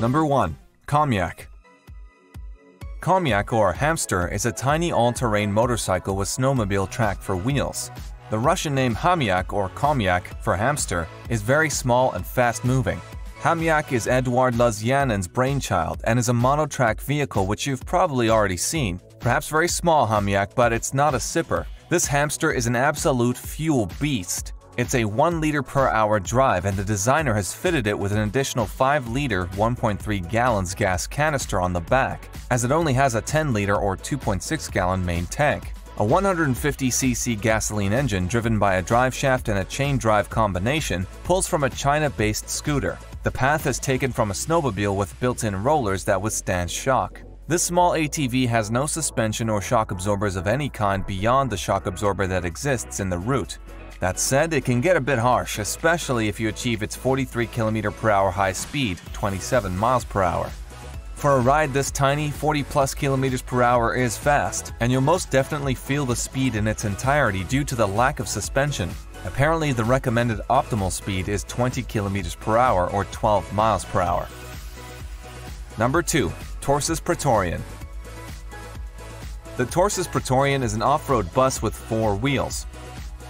Number 1. Khomyak Khomyak or Hamster is a tiny all-terrain motorcycle with snowmobile track for wheels. The Russian name Hamyak or Khomyak for hamster is very small and fast-moving. Hamyak is Eduard Luzyanin's brainchild and is a monotrack vehicle which you've probably already seen. Perhaps very small Hamyak, but it's not a sipper. This hamster is an absolute fuel beast. It's a 1 liter per hour drive and the designer has fitted it with an additional 5 liter 1.3 gallons gas canister on the back, as it only has a 10 liter or 2.6 gallon main tank. A 150cc gasoline engine driven by a drive shaft and a chain drive combination pulls from a China-based scooter. The path is taken from a snowmobile with built-in rollers that withstand shock. This small ATV has no suspension or shock absorbers of any kind beyond the shock absorber that exists in the root. That said, it can get a bit harsh, especially if you achieve its 43 km per hour high speed, 27 miles per hour. For a ride this tiny, 40 plus kilometers per hour is fast, and you'll most definitely feel the speed in its entirety due to the lack of suspension. Apparently, the recommended optimal speed is 20 kilometers per hour or 12 miles per hour. Number 2. Torsus Praetorian The Torsus Praetorian is an off-road bus with four wheels.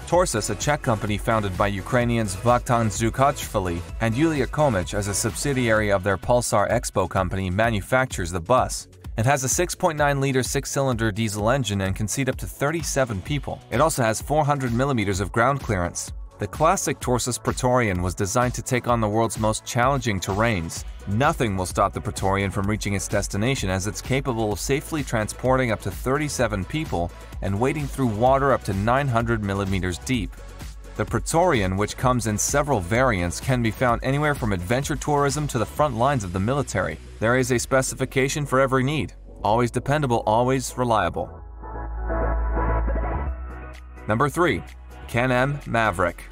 Torsus, a Czech company founded by Ukrainians Vaktan Zukachvili and Yulia Komich as a subsidiary of their Pulsar Expo company, manufactures the bus. It has a 6.9-liter six-cylinder diesel engine and can seat up to 37 people. It also has 400 millimeters of ground clearance. The classic Torsus Praetorian was designed to take on the world's most challenging terrains. Nothing will stop the Praetorian from reaching its destination as it's capable of safely transporting up to 37 people and wading through water up to 900 millimeters deep. The Praetorian, which comes in several variants, can be found anywhere from adventure tourism to the front lines of the military. There is a specification for every need. Always dependable, always reliable. Number 3. Can-Am Maverick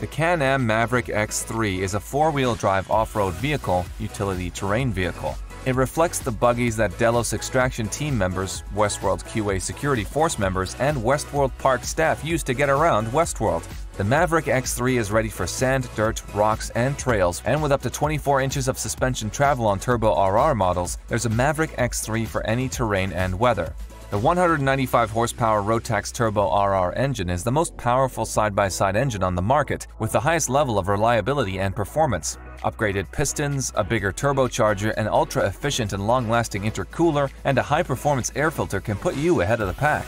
The Can-Am Maverick X3 is a four-wheel drive off-road vehicle, utility terrain vehicle. It reflects the buggies that Delos Extraction team members, Westworld QA security force members, and Westworld Park staff use to get around Westworld. The Maverick X3 is ready for sand, dirt, rocks, and trails, and with up to 24 inches of suspension travel on Turbo RR models, there's a Maverick X3 for any terrain and weather. The 195 horsepower Rotax Turbo RR engine is the most powerful side-by-side -side engine on the market, with the highest level of reliability and performance. Upgraded pistons, a bigger turbocharger, an ultra-efficient and long-lasting intercooler, and a high-performance air filter can put you ahead of the pack.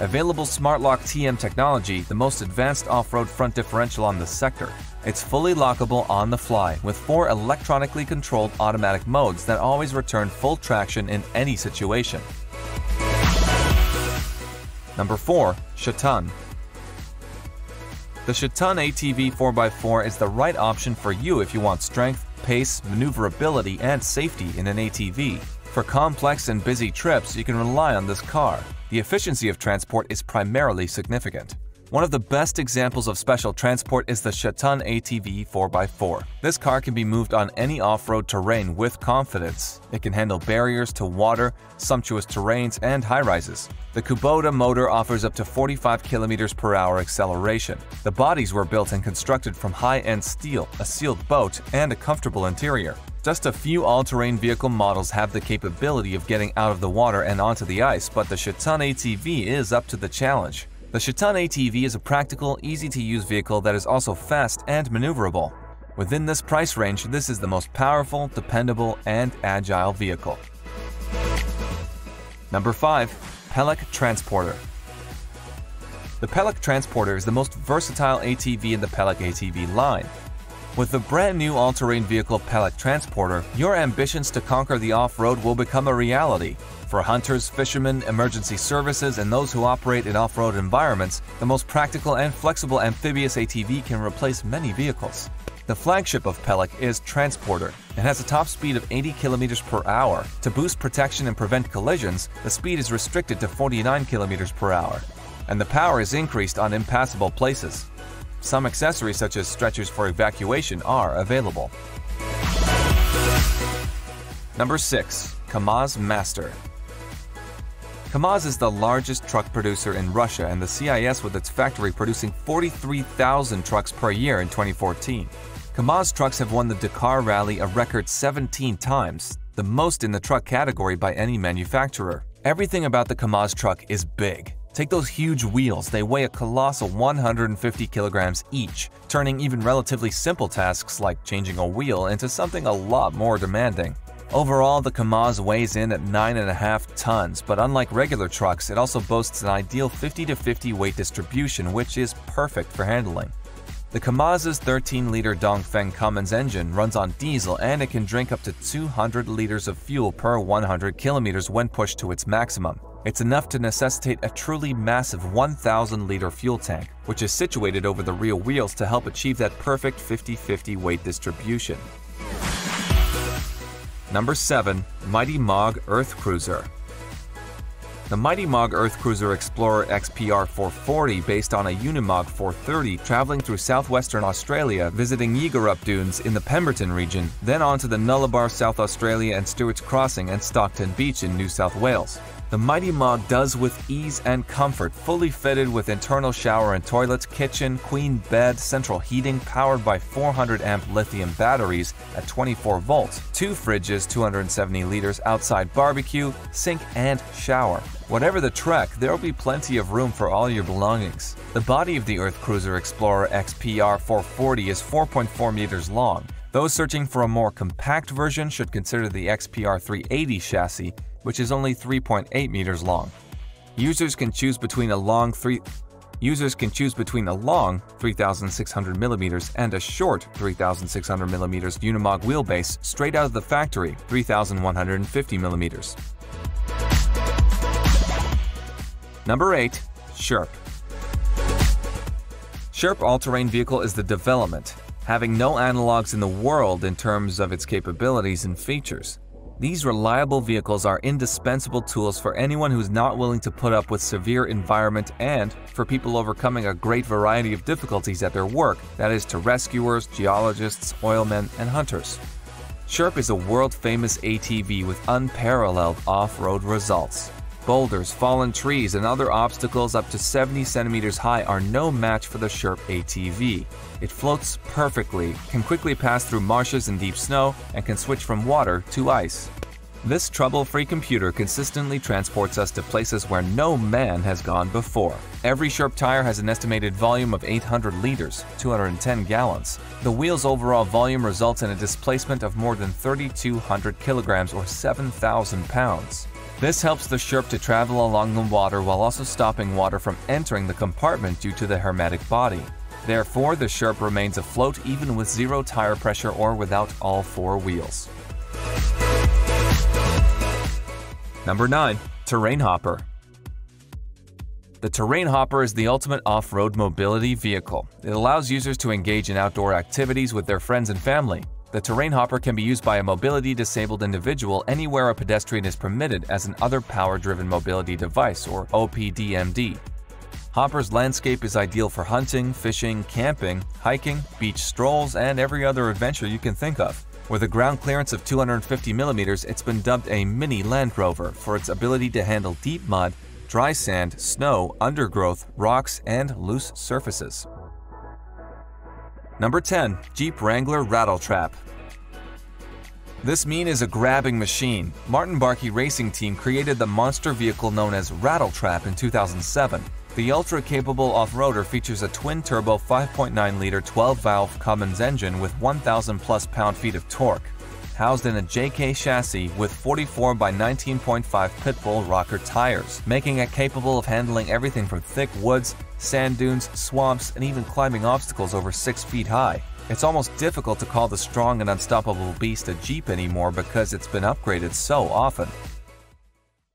Available SmartLock TM technology, the most advanced off-road front differential on the sector. It's fully lockable on the fly, with four electronically controlled automatic modes that always return full traction in any situation. Number 4. Shatun The Shatun ATV 4x4 is the right option for you if you want strength, pace, maneuverability, and safety in an ATV. For complex and busy trips, you can rely on this car. The efficiency of transport is primarily significant. One of the best examples of special transport is the Shatun ATV 4x4. This car can be moved on any off-road terrain with confidence. It can handle barriers to water, sumptuous terrains, and high-rises. The Kubota motor offers up to 45 km per hour acceleration. The bodies were built and constructed from high-end steel, a sealed boat, and a comfortable interior. Just a few all-terrain vehicle models have the capability of getting out of the water and onto the ice, but the Shatun ATV is up to the challenge. The Shatun ATV is a practical, easy-to-use vehicle that is also fast and maneuverable. Within this price range, this is the most powerful, dependable, and agile vehicle. Number 5. Pelek Transporter The Pelek Transporter is the most versatile ATV in the Pelek ATV line. With the brand new all-terrain vehicle Pelek Transporter, your ambitions to conquer the off-road will become a reality. For hunters, fishermen, emergency services, and those who operate in off-road environments, the most practical and flexible amphibious ATV can replace many vehicles. The flagship of Pelek is Transporter. It has a top speed of 80 km per hour. To boost protection and prevent collisions, the speed is restricted to 49 km per hour. And the power is increased on impassable places. Some accessories such as stretchers for evacuation are available. Number 6. Kamaz Master KAMAZ is the largest truck producer in Russia and the CIS with its factory producing 43,000 trucks per year in 2014. KAMAZ trucks have won the Dakar Rally a record 17 times, the most in the truck category by any manufacturer. Everything about the KAMAZ truck is big. Take those huge wheels, they weigh a colossal 150 kilograms each, turning even relatively simple tasks like changing a wheel into something a lot more demanding. Overall, the KAMAZ weighs in at 9.5 tons, but unlike regular trucks, it also boasts an ideal 50 to 50 weight distribution, which is perfect for handling. The KAMAZ's 13-liter Dongfeng Cummins engine runs on diesel and it can drink up to 200 liters of fuel per 100 kilometers when pushed to its maximum. It's enough to necessitate a truly massive 1,000-liter fuel tank, which is situated over the rear wheels to help achieve that perfect 50-50 weight distribution. Number 7. Mighty Mog Earth Cruiser the Mighty Mog Earth Cruiser Explorer XPR 440 based on a Unimog 430 traveling through southwestern Australia visiting Yeagarup Dunes in the Pemberton region, then on to the Nullarbor South Australia and Stewart's Crossing and Stockton Beach in New South Wales. The Mighty Mog does with ease and comfort, fully fitted with internal shower and toilet, kitchen, queen bed, central heating, powered by 400 amp lithium batteries at 24 volts, two fridges, 270 liters, outside barbecue, sink, and shower. Whatever the trek, there will be plenty of room for all your belongings. The body of the Earth Cruiser Explorer XPR 440 is 4.4 meters long. Those searching for a more compact version should consider the XPR 380 chassis which is only 3.8 meters long. Users can choose between a long 3 Users can choose between a long 3,600 mm and a short 3,600 mm Unimog wheelbase straight out of the factory 3,150 mm. Number 8. Sherp Sherp all-terrain vehicle is the development, having no analogs in the world in terms of its capabilities and features. These reliable vehicles are indispensable tools for anyone who's not willing to put up with severe environment and for people overcoming a great variety of difficulties at their work, that is to rescuers, geologists, oilmen, and hunters. Sherp is a world-famous ATV with unparalleled off-road results. Boulders, fallen trees, and other obstacles up to 70 centimeters high are no match for the Sherp ATV. It floats perfectly, can quickly pass through marshes and deep snow, and can switch from water to ice. This trouble-free computer consistently transports us to places where no man has gone before. Every Sherp tire has an estimated volume of 800 liters, 210 gallons. The wheel's overall volume results in a displacement of more than 3,200 kilograms or 7,000 pounds. This helps the Sherp to travel along the water while also stopping water from entering the compartment due to the hermetic body. Therefore, the Sherp remains afloat even with zero tire pressure or without all four wheels. Number 9. Terrain Hopper The Terrain Hopper is the ultimate off-road mobility vehicle. It allows users to engage in outdoor activities with their friends and family. The terrain hopper can be used by a mobility-disabled individual anywhere a pedestrian is permitted as an other power-driven mobility device, or OPDMD. Hopper's landscape is ideal for hunting, fishing, camping, hiking, beach strolls, and every other adventure you can think of. With a ground clearance of 250mm, it's been dubbed a mini Land Rover for its ability to handle deep mud, dry sand, snow, undergrowth, rocks, and loose surfaces. Number 10. Jeep Wrangler Rattletrap This mean is a grabbing machine. Martin Barkey Racing Team created the monster vehicle known as Rattletrap in 2007. The ultra-capable off-roader features a twin-turbo 5.9-liter 12-valve Cummins engine with 1,000 plus pound-feet of torque housed in a JK chassis with 44 by 19.5 pitbull rocker tires, making it capable of handling everything from thick woods, sand dunes, swamps, and even climbing obstacles over 6 feet high. It's almost difficult to call the strong and unstoppable beast a Jeep anymore because it's been upgraded so often.